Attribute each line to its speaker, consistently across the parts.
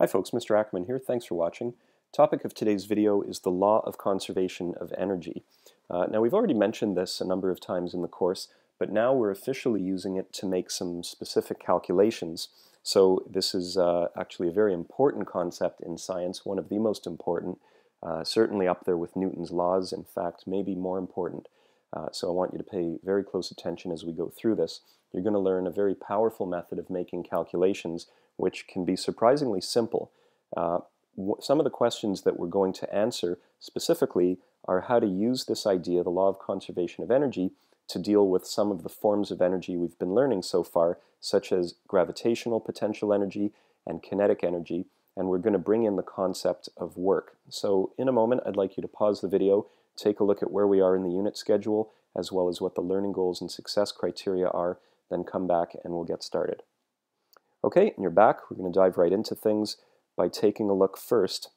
Speaker 1: Hi folks, Mr. Ackerman here. Thanks for watching. Topic of today's video is the law of conservation of energy. Uh, now we've already mentioned this a number of times in the course, but now we're officially using it to make some specific calculations. So this is uh, actually a very important concept in science, one of the most important, uh, certainly up there with Newton's laws, in fact, maybe more important. Uh, so I want you to pay very close attention as we go through this. You're going to learn a very powerful method of making calculations which can be surprisingly simple. Uh, some of the questions that we're going to answer specifically are how to use this idea, the law of conservation of energy, to deal with some of the forms of energy we've been learning so far, such as gravitational potential energy and kinetic energy, and we're going to bring in the concept of work. So in a moment, I'd like you to pause the video, take a look at where we are in the unit schedule, as well as what the learning goals and success criteria are, then come back and we'll get started. Okay, and you're back. We're going to dive right into things by taking a look first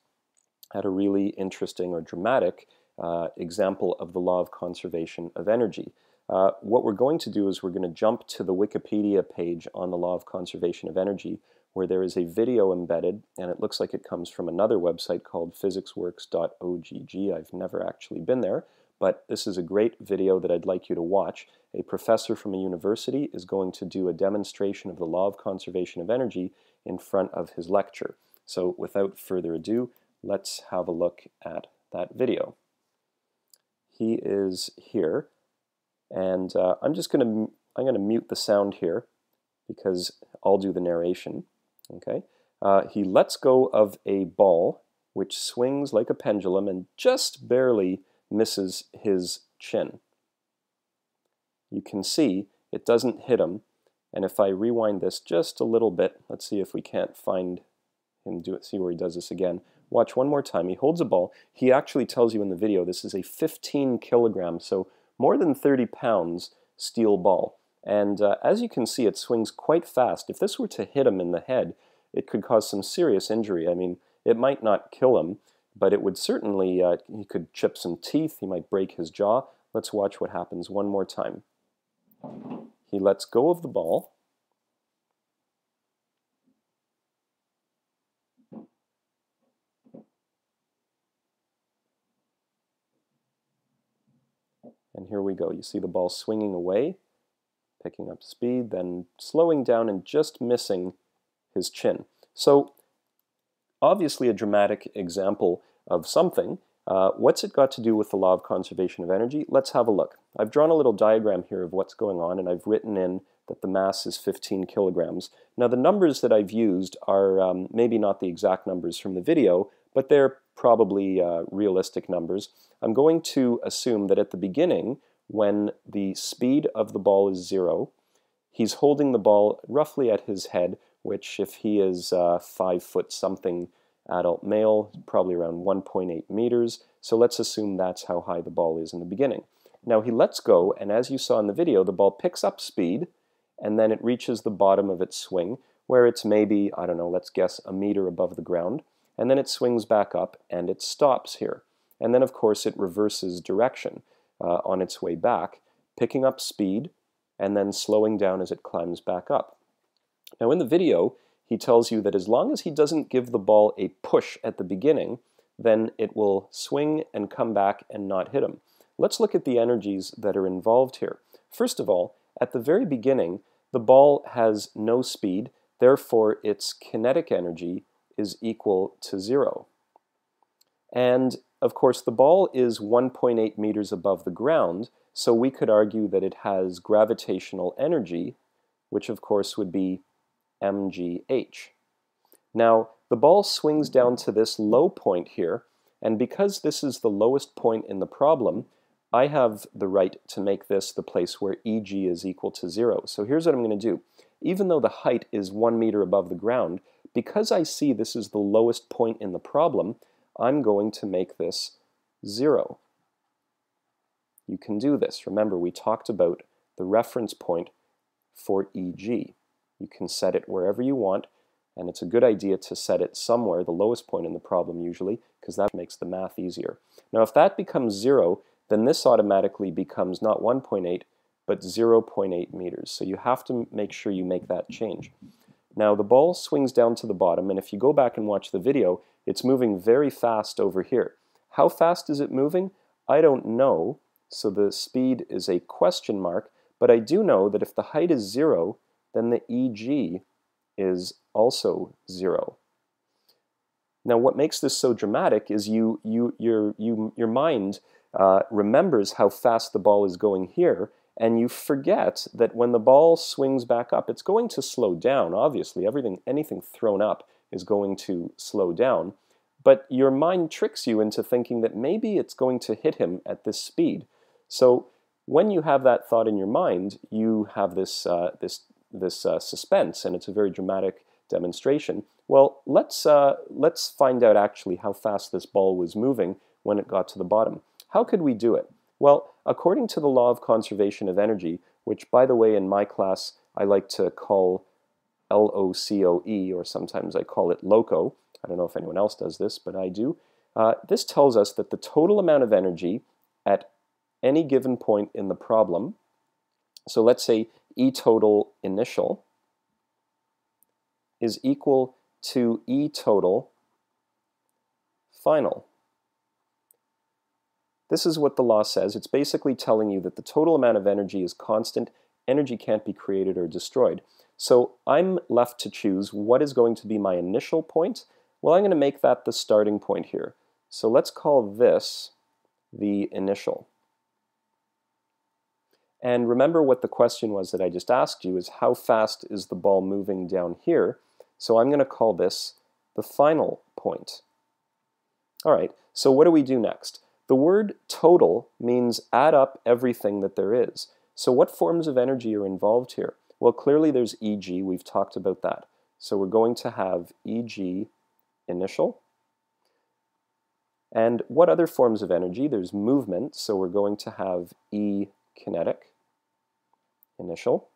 Speaker 1: at a really interesting or dramatic uh, example of the law of conservation of energy. Uh, what we're going to do is we're going to jump to the Wikipedia page on the law of conservation of energy where there is a video embedded and it looks like it comes from another website called physicsworks.ogg. I've never actually been there, but this is a great video that I'd like you to watch. A professor from a university is going to do a demonstration of the law of conservation of energy in front of his lecture. So without further ado, let's have a look at that video. He is here, and uh, I'm just going to I'm going to mute the sound here because I'll do the narration. Okay, uh, he lets go of a ball which swings like a pendulum and just barely misses his chin. You can see it doesn't hit him, and if I rewind this just a little bit, let's see if we can't find him do it, see where he does this again. Watch one more time. He holds a ball. He actually tells you in the video this is a 15 kilogram, so more than 30 pounds steel ball. And uh, as you can see, it swings quite fast. If this were to hit him in the head, it could cause some serious injury. I mean, it might not kill him, but it would certainly, uh, he could chip some teeth, he might break his jaw. Let's watch what happens one more time. He lets go of the ball. And here we go. You see the ball swinging away, picking up speed, then slowing down and just missing his chin. So obviously a dramatic example of something. Uh, what's it got to do with the law of conservation of energy? Let's have a look. I've drawn a little diagram here of what's going on, and I've written in that the mass is 15 kilograms. Now the numbers that I've used are um, maybe not the exact numbers from the video, but they're probably uh, realistic numbers. I'm going to assume that at the beginning, when the speed of the ball is zero, he's holding the ball roughly at his head which if he is uh, five foot something adult male, probably around 1.8 meters. So let's assume that's how high the ball is in the beginning. Now he lets go, and as you saw in the video, the ball picks up speed, and then it reaches the bottom of its swing, where it's maybe, I don't know, let's guess a meter above the ground, and then it swings back up, and it stops here. And then, of course, it reverses direction uh, on its way back, picking up speed, and then slowing down as it climbs back up. Now in the video, he tells you that as long as he doesn't give the ball a push at the beginning, then it will swing and come back and not hit him. Let's look at the energies that are involved here. First of all, at the very beginning, the ball has no speed, therefore its kinetic energy is equal to zero. And of course, the ball is 1.8 meters above the ground, so we could argue that it has gravitational energy, which of course would be mgh. Now, the ball swings down to this low point here, and because this is the lowest point in the problem, I have the right to make this the place where Eg is equal to zero. So here's what I'm going to do. Even though the height is one meter above the ground, because I see this is the lowest point in the problem, I'm going to make this zero. You can do this. Remember, we talked about the reference point for Eg. You can set it wherever you want, and it's a good idea to set it somewhere, the lowest point in the problem usually, because that makes the math easier. Now if that becomes 0, then this automatically becomes not 1.8, but 0.8 meters. So you have to make sure you make that change. Now the ball swings down to the bottom, and if you go back and watch the video, it's moving very fast over here. How fast is it moving? I don't know, so the speed is a question mark, but I do know that if the height is zero, then the EG is also zero. Now what makes this so dramatic is you, you, your, you, your mind uh, remembers how fast the ball is going here, and you forget that when the ball swings back up, it's going to slow down, obviously. Everything, anything thrown up is going to slow down. But your mind tricks you into thinking that maybe it's going to hit him at this speed. So when you have that thought in your mind, you have this, uh, this, this uh, suspense, and it's a very dramatic demonstration. Well, let's, uh, let's find out actually how fast this ball was moving when it got to the bottom. How could we do it? Well, according to the law of conservation of energy, which by the way in my class I like to call L-O-C-O-E, or sometimes I call it LOCO. I don't know if anyone else does this, but I do. Uh, this tells us that the total amount of energy at any given point in the problem, so let's say E total initial, is equal to E total final. This is what the law says. It's basically telling you that the total amount of energy is constant. Energy can't be created or destroyed. So I'm left to choose what is going to be my initial point. Well, I'm going to make that the starting point here. So let's call this the initial. And remember what the question was that I just asked you is how fast is the ball moving down here? So I'm going to call this the final point. All right, so what do we do next? The word total means add up everything that there is. So what forms of energy are involved here? Well, clearly there's EG. We've talked about that. So we're going to have EG initial. And what other forms of energy? There's movement, so we're going to have E kinetic initial.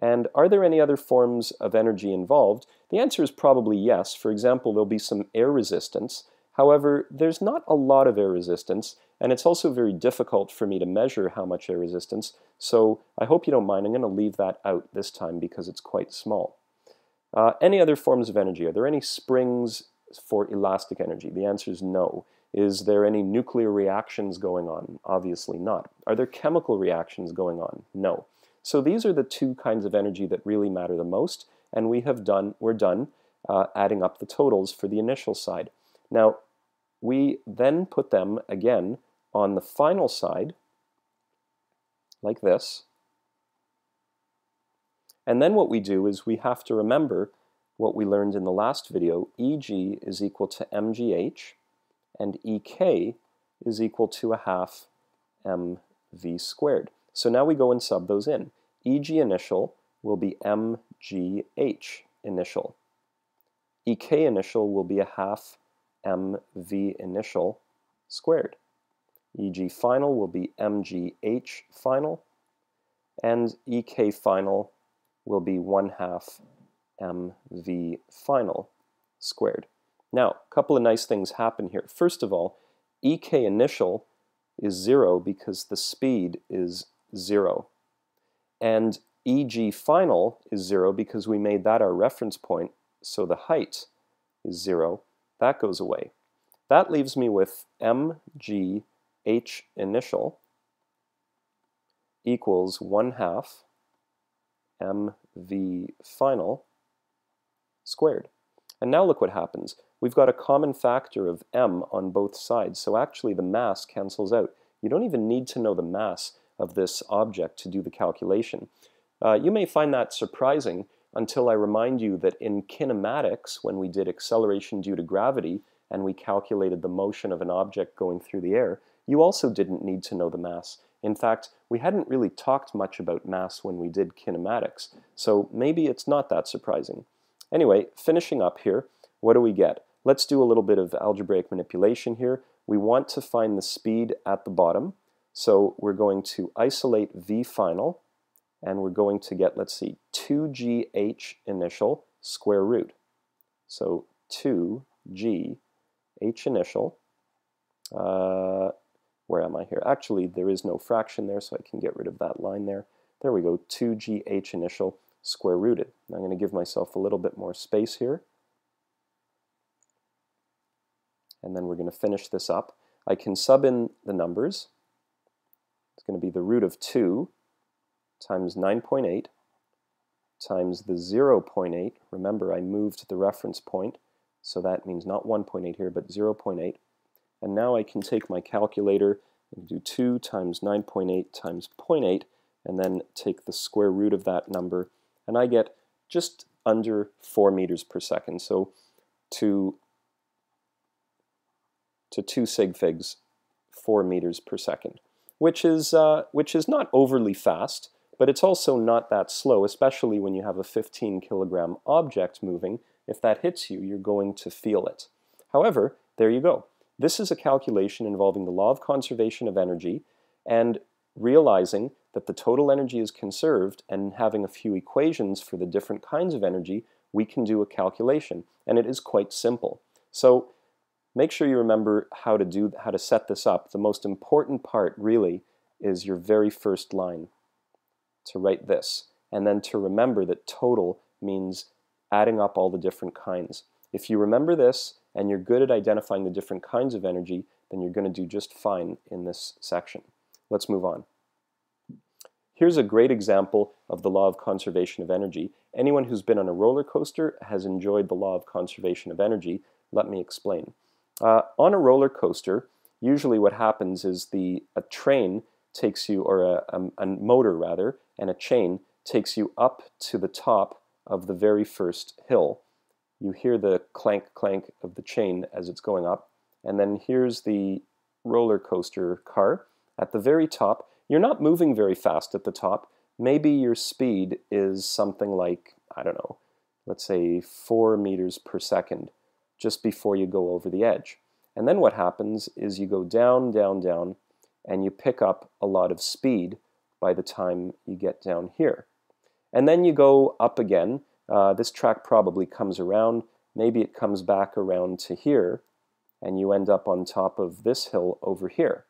Speaker 1: And are there any other forms of energy involved? The answer is probably yes. For example, there'll be some air resistance, However, there's not a lot of air resistance, and it's also very difficult for me to measure how much air resistance, so I hope you don't mind. I'm going to leave that out this time because it's quite small. Uh, any other forms of energy? Are there any springs for elastic energy? The answer is no. Is there any nuclear reactions going on? Obviously not. Are there chemical reactions going on? No. So these are the two kinds of energy that really matter the most, and we have done, we're done uh, adding up the totals for the initial side. Now, we then put them again on the final side, like this. And then what we do is we have to remember what we learned in the last video. EG is equal to mgh, and EK is equal to a half mv squared. So now we go and sub those in. EG initial will be mgh initial. EK initial will be a half mv initial squared. EG final will be mgh final, and EK final will be 1 half mv final squared. Now, a couple of nice things happen here. First of all, EK initial is 0 because the speed is 0. And EG final is 0 because we made that our reference point, so the height is 0. That goes away. That leaves me with mgh initial equals 1 half mv final squared. And now look what happens. We've got a common factor of m on both sides, so actually the mass cancels out. You don't even need to know the mass of this object to do the calculation. Uh, you may find that surprising, until I remind you that in kinematics, when we did acceleration due to gravity and we calculated the motion of an object going through the air, you also didn't need to know the mass. In fact, we hadn't really talked much about mass when we did kinematics, so maybe it's not that surprising. Anyway, finishing up here, what do we get? Let's do a little bit of algebraic manipulation here. We want to find the speed at the bottom, so we're going to isolate v final, and we're going to get, let's see, 2gh initial square root. So 2g h initial, uh, where am I here? Actually, there is no fraction there, so I can get rid of that line there. There we go, 2gh initial square rooted. I'm going to give myself a little bit more space here. And then we're going to finish this up. I can sub in the numbers. It's going to be the root of 2 times 9.8 times the 0.8. Remember, I moved the reference point, so that means not 1.8 here, but 0.8. And now I can take my calculator and do 2 times 9.8 times 0.8, and then take the square root of that number, and I get just under 4 meters per second. So to, to 2 sig figs, 4 meters per second, which is, uh, which is not overly fast, but it's also not that slow, especially when you have a 15 kilogram object moving. If that hits you, you're going to feel it. However, there you go. This is a calculation involving the law of conservation of energy and realizing that the total energy is conserved and having a few equations for the different kinds of energy, we can do a calculation. And it is quite simple. So make sure you remember how to do how to set this up. The most important part really is your very first line to write this and then to remember that total means adding up all the different kinds. If you remember this and you're good at identifying the different kinds of energy, then you're going to do just fine in this section. Let's move on. Here's a great example of the law of conservation of energy. Anyone who's been on a roller coaster has enjoyed the law of conservation of energy. Let me explain. Uh, on a roller coaster, usually what happens is the a train takes you, or a, a, a motor rather, and a chain takes you up to the top of the very first hill. You hear the clank clank of the chain as it's going up, and then here's the roller coaster car. At the very top, you're not moving very fast at the top. Maybe your speed is something like, I don't know, let's say 4 meters per second just before you go over the edge. And then what happens is you go down, down, down, and you pick up a lot of speed by the time you get down here. And then you go up again. Uh, this track probably comes around. Maybe it comes back around to here, and you end up on top of this hill over here.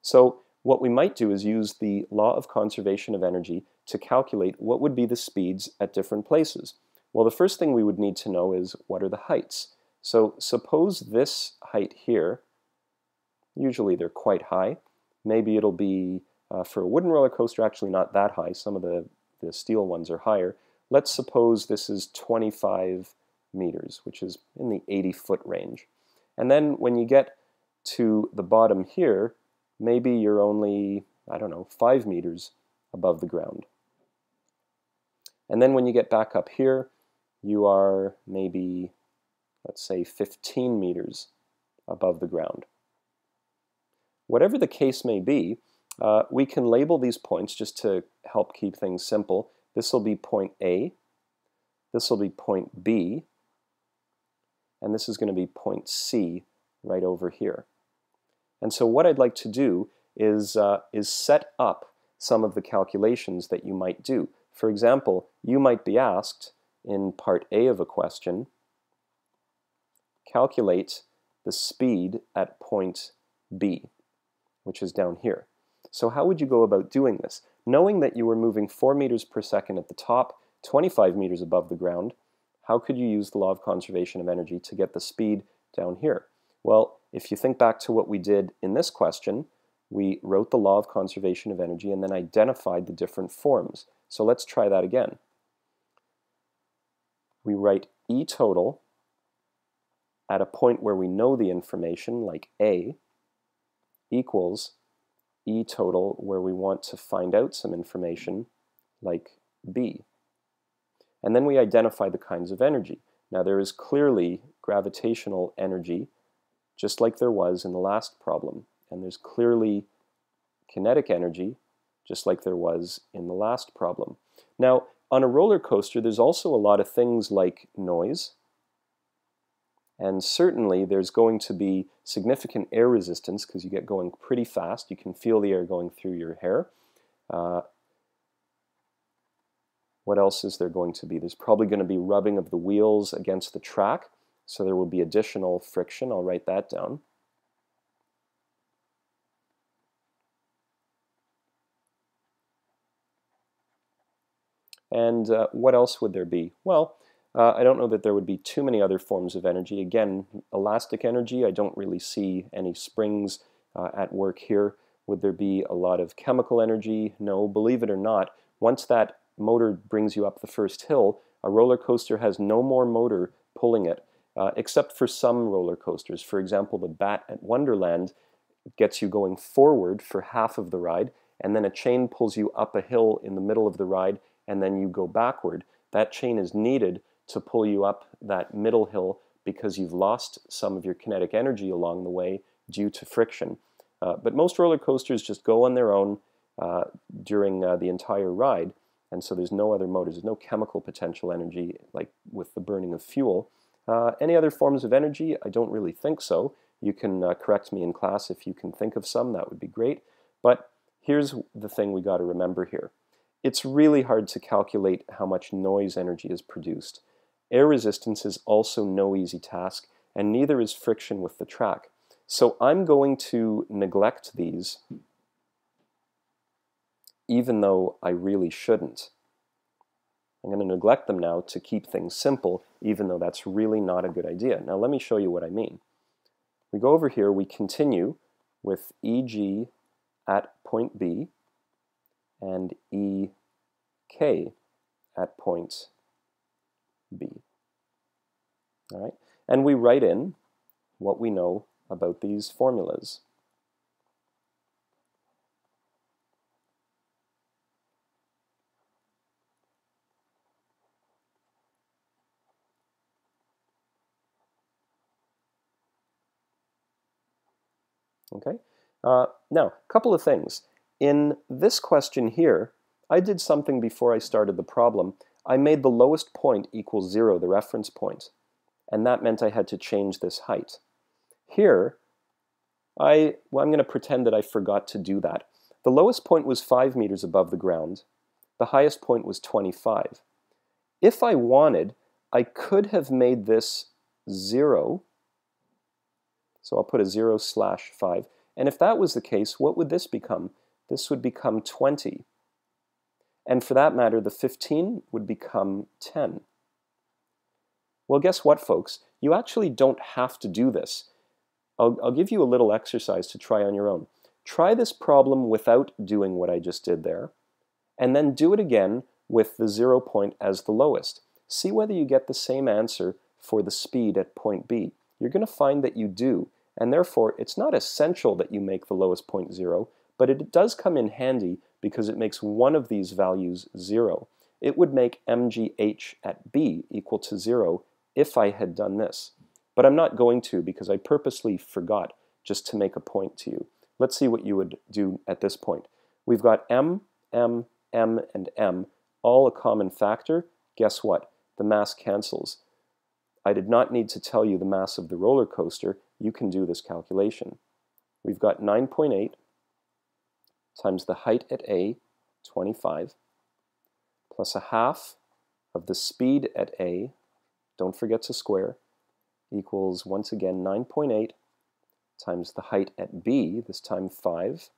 Speaker 1: So what we might do is use the law of conservation of energy to calculate what would be the speeds at different places. Well, the first thing we would need to know is what are the heights. So suppose this height here, usually they're quite high. Maybe it'll be uh, for a wooden roller coaster, actually not that high. Some of the, the steel ones are higher. Let's suppose this is 25 meters, which is in the 80 foot range. And then when you get to the bottom here, maybe you're only, I don't know, 5 meters above the ground. And then when you get back up here, you are maybe, let's say, 15 meters above the ground. Whatever the case may be, uh, we can label these points just to help keep things simple. This will be point A, this will be point B, and this is going to be point C right over here. And so what I'd like to do is, uh, is set up some of the calculations that you might do. For example, you might be asked in part A of a question, calculate the speed at point B, which is down here. So how would you go about doing this? Knowing that you were moving 4 meters per second at the top, 25 meters above the ground, how could you use the law of conservation of energy to get the speed down here? Well, if you think back to what we did in this question, we wrote the law of conservation of energy and then identified the different forms. So let's try that again. We write E total at a point where we know the information, like A, equals E total where we want to find out some information, like B. And then we identify the kinds of energy. Now there is clearly gravitational energy, just like there was in the last problem. And there's clearly kinetic energy, just like there was in the last problem. Now, on a roller coaster, there's also a lot of things like noise, and certainly there's going to be significant air resistance because you get going pretty fast. You can feel the air going through your hair. Uh, what else is there going to be? There's probably going to be rubbing of the wheels against the track, so there will be additional friction. I'll write that down. And uh, what else would there be? Well, uh, I don't know that there would be too many other forms of energy. Again, elastic energy, I don't really see any springs uh, at work here. Would there be a lot of chemical energy? No, believe it or not, once that motor brings you up the first hill, a roller coaster has no more motor pulling it, uh, except for some roller coasters. For example, the Bat at Wonderland gets you going forward for half of the ride, and then a chain pulls you up a hill in the middle of the ride, and then you go backward. That chain is needed to pull you up that middle hill because you've lost some of your kinetic energy along the way due to friction. Uh, but most roller coasters just go on their own uh, during uh, the entire ride, and so there's no other motors. There's no chemical potential energy like with the burning of fuel. Uh, any other forms of energy? I don't really think so. You can uh, correct me in class if you can think of some, that would be great. But here's the thing we got to remember here. It's really hard to calculate how much noise energy is produced. Air resistance is also no easy task, and neither is friction with the track. So I'm going to neglect these, even though I really shouldn't. I'm going to neglect them now to keep things simple, even though that's really not a good idea. Now let me show you what I mean. We go over here, we continue with EG at point B and EK at point B. All right? And we write in what we know about these formulas. Okay. Uh, now, a couple of things. In this question here, I did something before I started the problem. I made the lowest point equal zero, the reference point, and that meant I had to change this height. Here, I, well, I'm going to pretend that I forgot to do that. The lowest point was 5 meters above the ground. The highest point was 25. If I wanted, I could have made this 0 so I'll put a 0 slash 5. And if that was the case, what would this become? This would become 20. And for that matter, the 15 would become 10. Well, guess what, folks? You actually don't have to do this. I'll, I'll give you a little exercise to try on your own. Try this problem without doing what I just did there, and then do it again with the zero point as the lowest. See whether you get the same answer for the speed at point B you're going to find that you do. And therefore, it's not essential that you make the lowest point 0, but it does come in handy because it makes one of these values 0. It would make mgh at b equal to 0 if I had done this. But I'm not going to because I purposely forgot just to make a point to you. Let's see what you would do at this point. We've got m, m, m, and m, all a common factor. Guess what? The mass cancels. I did not need to tell you the mass of the roller coaster. You can do this calculation. We've got 9.8 times the height at A, 25, plus a half of the speed at A, don't forget to square, equals once again 9.8 times the height at B, this time 5.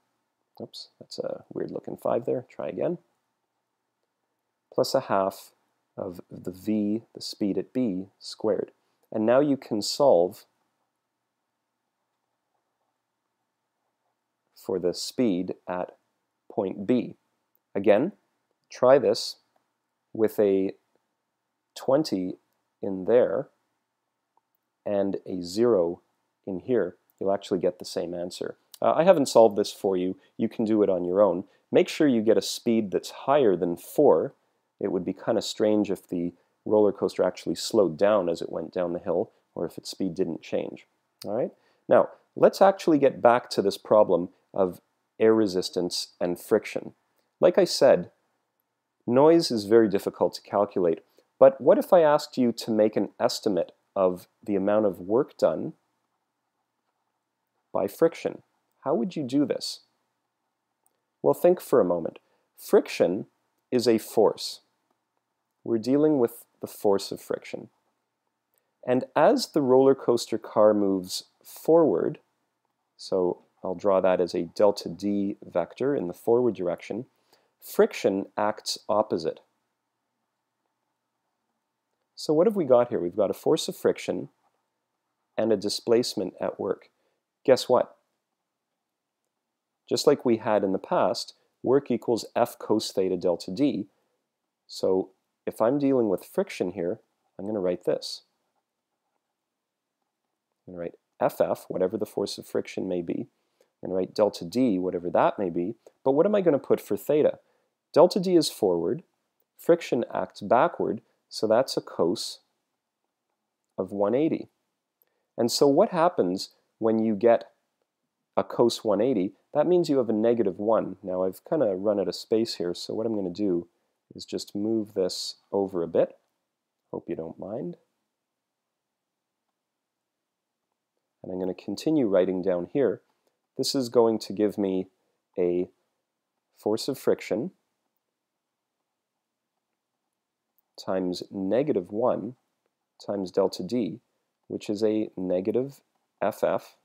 Speaker 1: Oops, that's a weird looking 5 there. Try again. Plus a half of the v, the speed at b, squared. And now you can solve for the speed at point B. Again, try this with a 20 in there and a 0 in here. You'll actually get the same answer. Uh, I haven't solved this for you. You can do it on your own. Make sure you get a speed that's higher than 4 it would be kind of strange if the roller coaster actually slowed down as it went down the hill or if its speed didn't change. All right. Now, let's actually get back to this problem of air resistance and friction. Like I said, noise is very difficult to calculate, but what if I asked you to make an estimate of the amount of work done by friction? How would you do this? Well, think for a moment. Friction is a force we're dealing with the force of friction. And as the roller coaster car moves forward, so I'll draw that as a delta D vector in the forward direction, friction acts opposite. So what have we got here? We've got a force of friction and a displacement at work. Guess what? Just like we had in the past, work equals F cos theta delta D. So if I'm dealing with friction here, I'm going to write this. I'm going to write FF, whatever the force of friction may be. To write delta D, whatever that may be. But what am I going to put for theta? Delta D is forward. Friction acts backward, so that's a cos of 180. And so what happens when you get a cos 180? That means you have a negative 1. Now I've kind of run out of space here, so what I'm going to do is just move this over a bit. Hope you don't mind. And I'm going to continue writing down here. This is going to give me a force of friction times negative 1 times delta D, which is a negative FF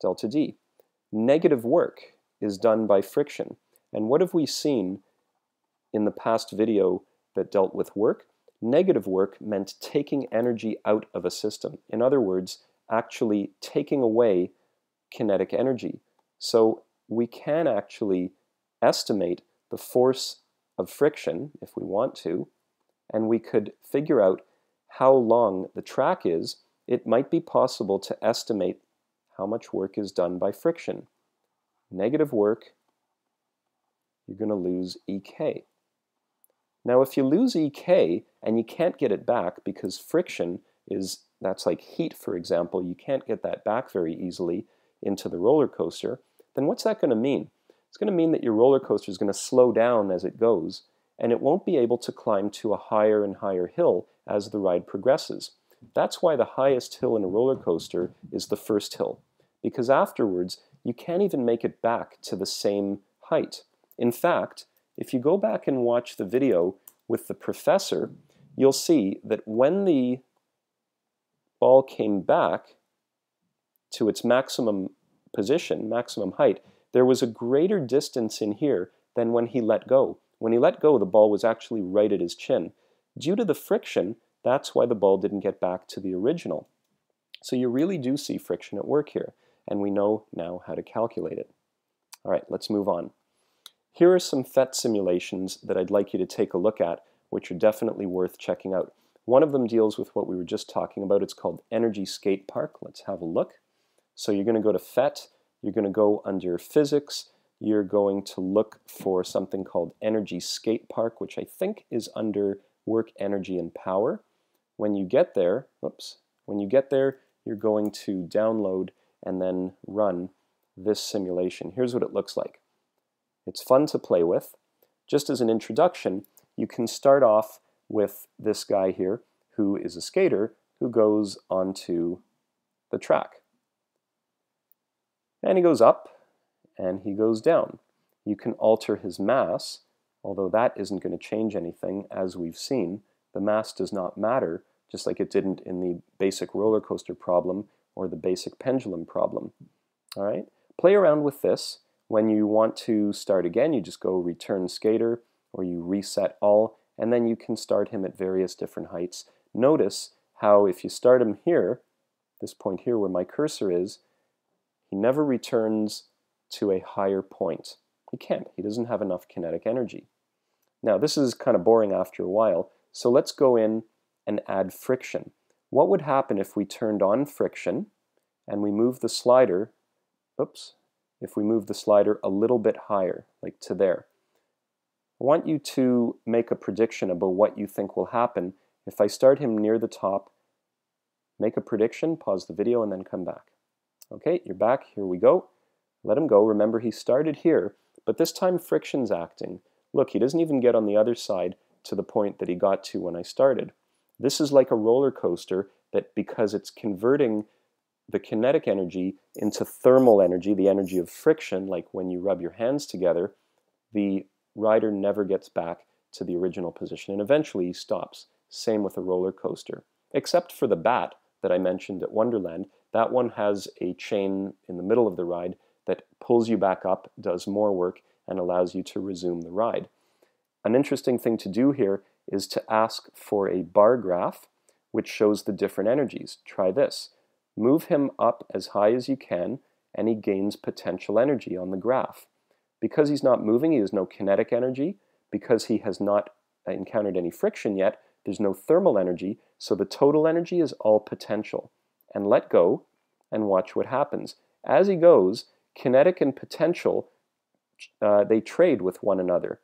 Speaker 1: delta D. Negative work is done by friction. And what have we seen in the past video that dealt with work? Negative work meant taking energy out of a system. In other words, actually taking away kinetic energy. So we can actually estimate the force of friction if we want to, and we could figure out how long the track is. It might be possible to estimate how much work is done by friction. Negative work you're going to lose EK. Now, if you lose EK and you can't get it back because friction is, that's like heat, for example, you can't get that back very easily into the roller coaster, then what's that going to mean? It's going to mean that your roller coaster is going to slow down as it goes, and it won't be able to climb to a higher and higher hill as the ride progresses. That's why the highest hill in a roller coaster is the first hill, because afterwards you can't even make it back to the same height. In fact, if you go back and watch the video with the professor, you'll see that when the ball came back to its maximum position, maximum height, there was a greater distance in here than when he let go. When he let go, the ball was actually right at his chin. Due to the friction, that's why the ball didn't get back to the original. So you really do see friction at work here, and we know now how to calculate it. All right, let's move on. Here are some PhET simulations that I'd like you to take a look at, which are definitely worth checking out. One of them deals with what we were just talking about. It's called Energy Skate Park. Let's have a look. So you're going to go to PhET. you're going to go under Physics, you're going to look for something called Energy Skate Park, which I think is under Work, Energy, and Power. When you get there, oops, when you get there, you're going to download and then run this simulation. Here's what it looks like. It's fun to play with. Just as an introduction, you can start off with this guy here, who is a skater, who goes onto the track. And he goes up, and he goes down. You can alter his mass, although that isn't going to change anything, as we've seen. The mass does not matter, just like it didn't in the basic roller coaster problem or the basic pendulum problem. All right, play around with this. When you want to start again, you just go return skater or you reset all, and then you can start him at various different heights. Notice how if you start him here, this point here where my cursor is, he never returns to a higher point. He can't. He doesn't have enough kinetic energy. Now, this is kind of boring after a while, so let's go in and add friction. What would happen if we turned on friction and we move the slider, oops, if we move the slider a little bit higher, like to there. I want you to make a prediction about what you think will happen if I start him near the top, make a prediction, pause the video, and then come back. Okay, you're back, here we go. Let him go. Remember, he started here, but this time friction's acting. Look, he doesn't even get on the other side to the point that he got to when I started. This is like a roller coaster that because it's converting the kinetic energy into thermal energy, the energy of friction, like when you rub your hands together, the rider never gets back to the original position and eventually he stops. Same with a roller coaster. Except for the bat that I mentioned at Wonderland, that one has a chain in the middle of the ride that pulls you back up, does more work, and allows you to resume the ride. An interesting thing to do here is to ask for a bar graph which shows the different energies. Try this. Move him up as high as you can and he gains potential energy on the graph. Because he's not moving, he has no kinetic energy. Because he has not encountered any friction yet, there's no thermal energy, so the total energy is all potential. And let go and watch what happens. As he goes, kinetic and potential, uh, they trade with one another.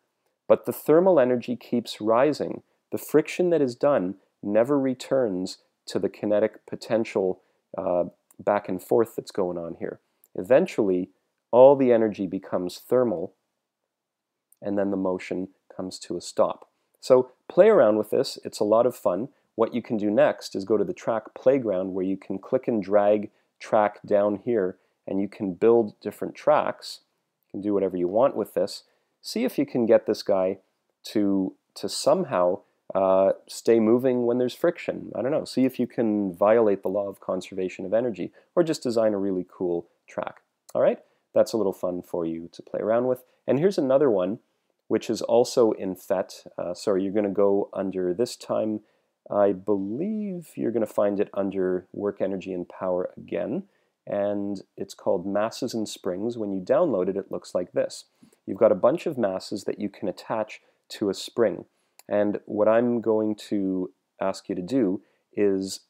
Speaker 1: But the thermal energy keeps rising. The friction that is done never returns to the kinetic potential uh, back and forth that's going on here. Eventually, all the energy becomes thermal, and then the motion comes to a stop. So play around with this. It's a lot of fun. What you can do next is go to the track playground where you can click and drag track down here and you can build different tracks. You can do whatever you want with this. See if you can get this guy to, to somehow uh, stay moving when there's friction. I don't know. See if you can violate the law of conservation of energy or just design a really cool track. All right? That's a little fun for you to play around with. And here's another one which is also in PhET. Uh, sorry, you're going to go under this time. I believe you're going to find it under Work Energy and Power again. And it's called Masses and Springs. When you download it, it looks like this. You've got a bunch of masses that you can attach to a spring. And what I'm going to ask you to do is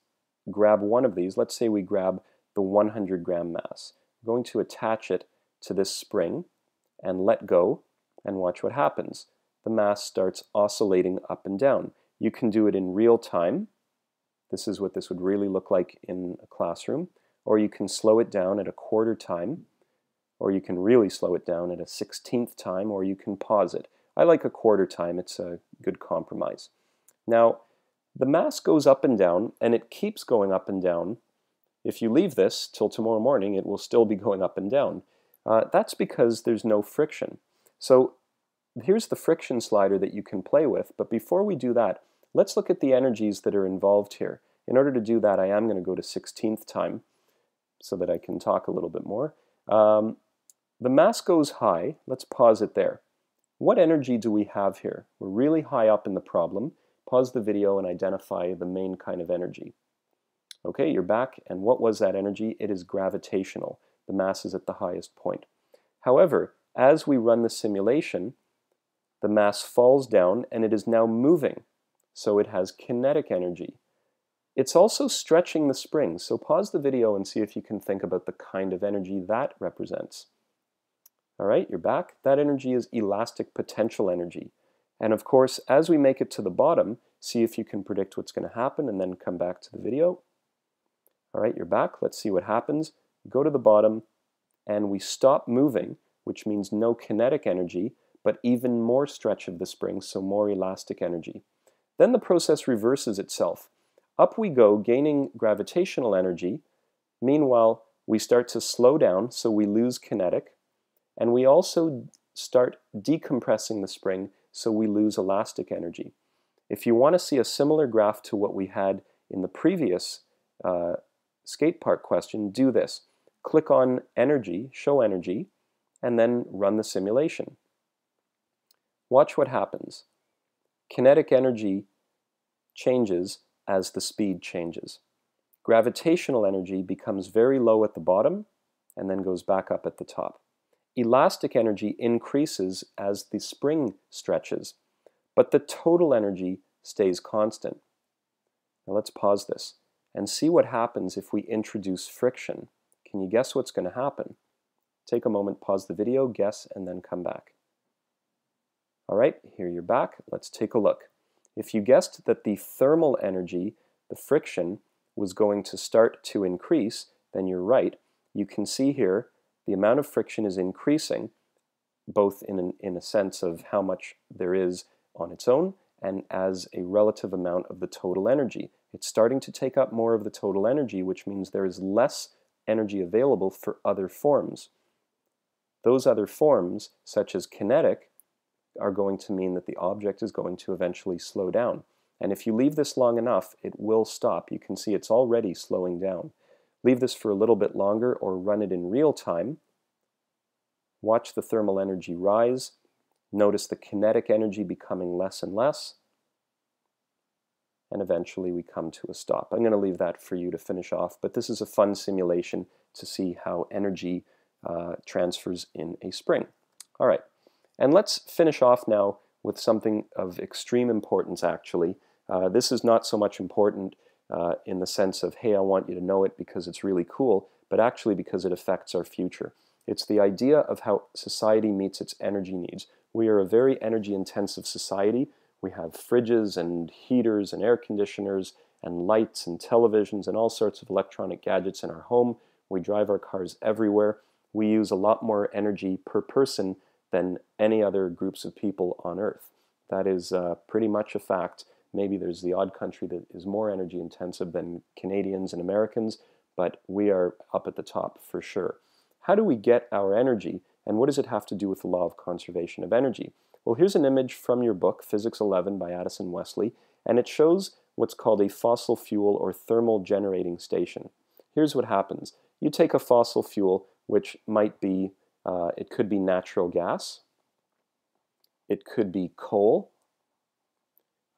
Speaker 1: grab one of these. Let's say we grab the 100 gram mass. I'm going to attach it to this spring and let go and watch what happens. The mass starts oscillating up and down. You can do it in real time. This is what this would really look like in a classroom. Or you can slow it down at a quarter time, or you can really slow it down at a sixteenth time, or you can pause it. I like a quarter time. It's a good compromise. Now, the mass goes up and down, and it keeps going up and down. If you leave this till tomorrow morning, it will still be going up and down. Uh, that's because there's no friction. So here's the friction slider that you can play with, but before we do that, let's look at the energies that are involved here. In order to do that, I am going to go to 16th time so that I can talk a little bit more. Um, the mass goes high. Let's pause it there. What energy do we have here? We're really high up in the problem. Pause the video and identify the main kind of energy. Okay, you're back, and what was that energy? It is gravitational. The mass is at the highest point. However, as we run the simulation, the mass falls down and it is now moving, so it has kinetic energy. It's also stretching the spring, so pause the video and see if you can think about the kind of energy that represents. All right, you're back. That energy is elastic potential energy. And of course, as we make it to the bottom, see if you can predict what's going to happen and then come back to the video. All right, you're back. Let's see what happens. Go to the bottom and we stop moving, which means no kinetic energy, but even more stretch of the spring, so more elastic energy. Then the process reverses itself. Up we go, gaining gravitational energy. Meanwhile, we start to slow down, so we lose kinetic. And we also start decompressing the spring, so we lose elastic energy. If you want to see a similar graph to what we had in the previous uh, skate park question, do this. Click on Energy, Show Energy, and then run the simulation. Watch what happens. Kinetic energy changes as the speed changes. Gravitational energy becomes very low at the bottom and then goes back up at the top. Elastic energy increases as the spring stretches, but the total energy stays constant. Now let's pause this and see what happens if we introduce friction. Can you guess what's going to happen? Take a moment, pause the video, guess, and then come back. All right, here you're back. Let's take a look. If you guessed that the thermal energy, the friction, was going to start to increase, then you're right. You can see here the amount of friction is increasing, both in, an, in a sense of how much there is on its own and as a relative amount of the total energy. It's starting to take up more of the total energy, which means there is less energy available for other forms. Those other forms, such as kinetic, are going to mean that the object is going to eventually slow down. And if you leave this long enough, it will stop. You can see it's already slowing down. Leave this for a little bit longer or run it in real time. Watch the thermal energy rise. Notice the kinetic energy becoming less and less. And eventually we come to a stop. I'm going to leave that for you to finish off, but this is a fun simulation to see how energy uh, transfers in a spring. All right, and let's finish off now with something of extreme importance actually. Uh, this is not so much important uh, in the sense of, hey, I want you to know it because it's really cool, but actually because it affects our future. It's the idea of how society meets its energy needs. We are a very energy intensive society. We have fridges and heaters and air conditioners and lights and televisions and all sorts of electronic gadgets in our home. We drive our cars everywhere. We use a lot more energy per person than any other groups of people on Earth. That is uh, pretty much a fact. Maybe there's the odd country that is more energy intensive than Canadians and Americans, but we are up at the top for sure. How do we get our energy, and what does it have to do with the law of conservation of energy? Well, here's an image from your book, Physics 11 by Addison Wesley, and it shows what's called a fossil fuel or thermal generating station. Here's what happens. You take a fossil fuel, which might be, uh, it could be natural gas, it could be coal,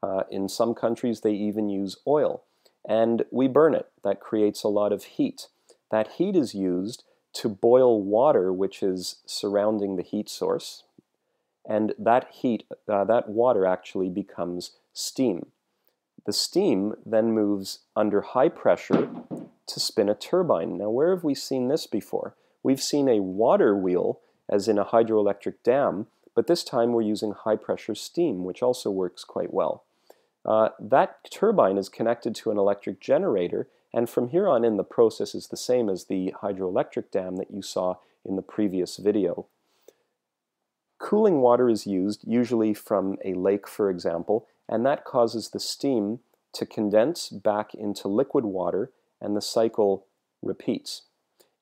Speaker 1: uh, in some countries, they even use oil. And we burn it. That creates a lot of heat. That heat is used to boil water, which is surrounding the heat source. And that heat, uh, that water actually becomes steam. The steam then moves under high pressure to spin a turbine. Now, where have we seen this before? We've seen a water wheel, as in a hydroelectric dam, but this time we're using high pressure steam, which also works quite well. Uh, that turbine is connected to an electric generator, and from here on in the process is the same as the hydroelectric dam that you saw in the previous video. Cooling water is used, usually from a lake for example, and that causes the steam to condense back into liquid water and the cycle repeats.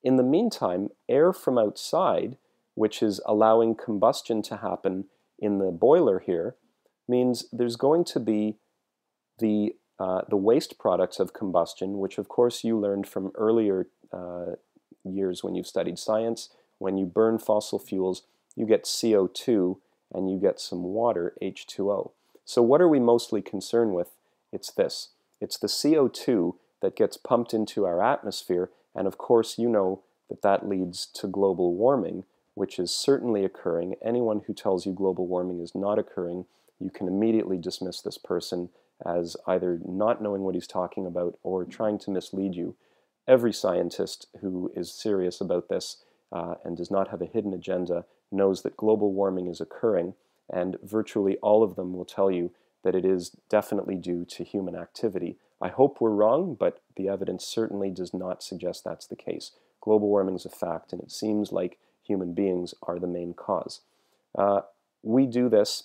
Speaker 1: In the meantime, air from outside, which is allowing combustion to happen in the boiler here, means there's going to be the, uh, the waste products of combustion, which of course you learned from earlier uh, years when you've studied science. When you burn fossil fuels, you get CO2 and you get some water, H2O. So what are we mostly concerned with? It's this. It's the CO2 that gets pumped into our atmosphere, and of course you know that that leads to global warming, which is certainly occurring. Anyone who tells you global warming is not occurring, you can immediately dismiss this person as either not knowing what he's talking about or trying to mislead you. Every scientist who is serious about this uh, and does not have a hidden agenda knows that global warming is occurring, and virtually all of them will tell you that it is definitely due to human activity. I hope we're wrong, but the evidence certainly does not suggest that's the case. Global warming is a fact, and it seems like human beings are the main cause. Uh, we do this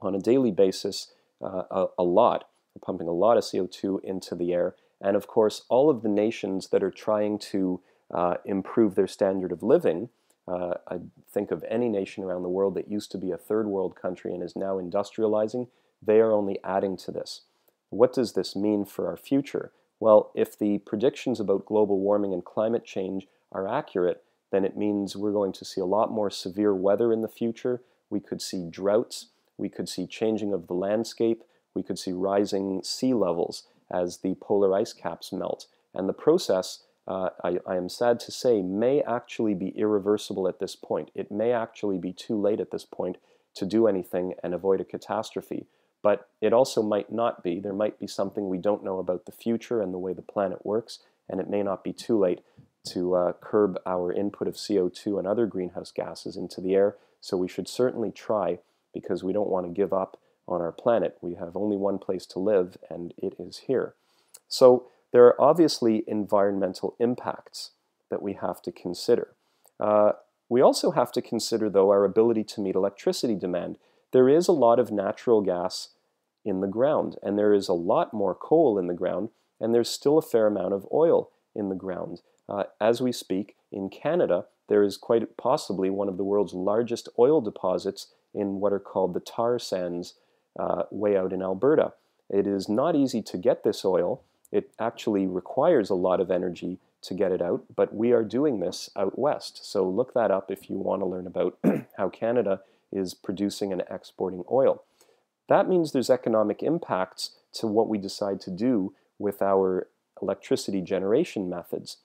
Speaker 1: on a daily basis uh, a, a lot. We're pumping a lot of CO2 into the air. And of course, all of the nations that are trying to uh, improve their standard of living, uh, I think of any nation around the world that used to be a third world country and is now industrializing, they are only adding to this. What does this mean for our future? Well, if the predictions about global warming and climate change are accurate, then it means we're going to see a lot more severe weather in the future. We could see droughts. We could see changing of the landscape. We could see rising sea levels as the polar ice caps melt. And the process, uh, I, I am sad to say, may actually be irreversible at this point. It may actually be too late at this point to do anything and avoid a catastrophe. But it also might not be. There might be something we don't know about the future and the way the planet works, and it may not be too late to uh, curb our input of CO2 and other greenhouse gases into the air. So we should certainly try because we don't want to give up on our planet. We have only one place to live, and it is here. So there are obviously environmental impacts that we have to consider. Uh, we also have to consider, though, our ability to meet electricity demand. There is a lot of natural gas in the ground, and there is a lot more coal in the ground, and there's still a fair amount of oil in the ground. Uh, as we speak, in Canada, there is quite possibly one of the world's largest oil deposits in what are called the tar sands uh, way out in Alberta. It is not easy to get this oil. It actually requires a lot of energy to get it out, but we are doing this out west. So look that up if you want to learn about how Canada is producing and exporting oil. That means there's economic impacts to what we decide to do with our electricity generation methods.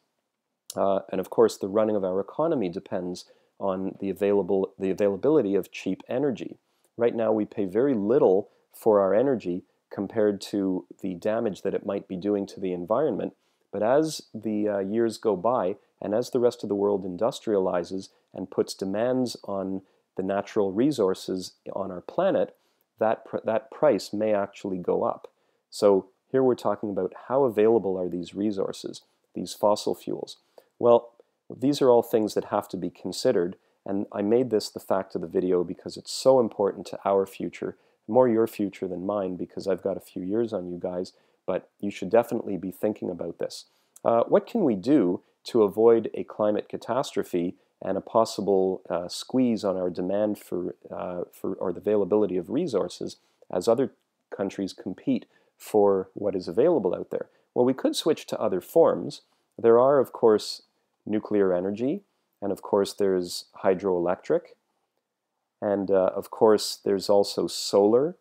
Speaker 1: Uh, and of course, the running of our economy depends on the, available, the availability of cheap energy. Right now, we pay very little for our energy compared to the damage that it might be doing to the environment. But as the uh, years go by, and as the rest of the world industrializes and puts demands on the natural resources on our planet, that, pr that price may actually go up. So here we're talking about how available are these resources, these fossil fuels. Well, these are all things that have to be considered, and I made this the fact of the video because it's so important to our future, more your future than mine because I've got a few years on you guys, but you should definitely be thinking about this. Uh, what can we do to avoid a climate catastrophe and a possible uh, squeeze on our demand for, uh, for or the availability of resources as other countries compete for what is available out there? Well, we could switch to other forms. There are, of course, nuclear energy, and of course there's hydroelectric, and uh, of course there's also solar,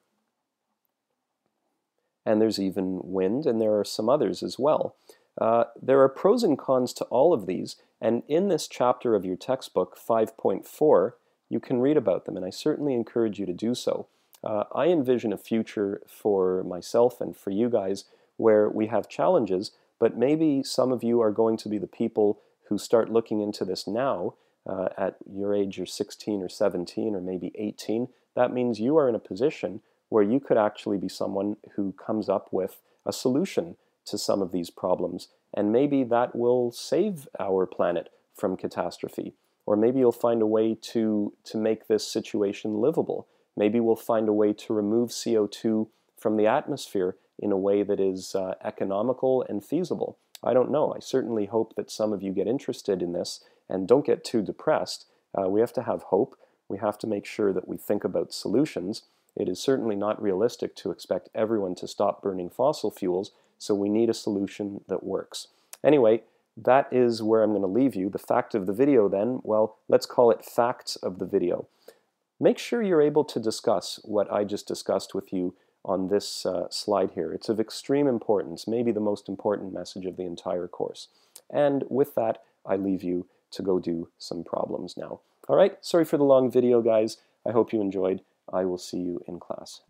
Speaker 1: and there's even wind, and there are some others as well. Uh, there are pros and cons to all of these, and in this chapter of your textbook, 5.4, you can read about them, and I certainly encourage you to do so. Uh, I envision a future for myself and for you guys where we have challenges, but maybe some of you are going to be the people who start looking into this now uh, at your age, you're 16 or 17 or maybe 18, that means you are in a position where you could actually be someone who comes up with a solution to some of these problems. And maybe that will save our planet from catastrophe. Or maybe you'll find a way to, to make this situation livable. Maybe we'll find a way to remove CO2 from the atmosphere in a way that is uh, economical and feasible. I don't know. I certainly hope that some of you get interested in this and don't get too depressed. Uh, we have to have hope. We have to make sure that we think about solutions. It is certainly not realistic to expect everyone to stop burning fossil fuels, so we need a solution that works. Anyway, that is where I'm going to leave you. The fact of the video then, well, let's call it facts of the video. Make sure you're able to discuss what I just discussed with you on this uh, slide here. It's of extreme importance, maybe the most important message of the entire course. And with that, I leave you to go do some problems now. All right, sorry for the long video, guys. I hope you enjoyed. I will see you in class.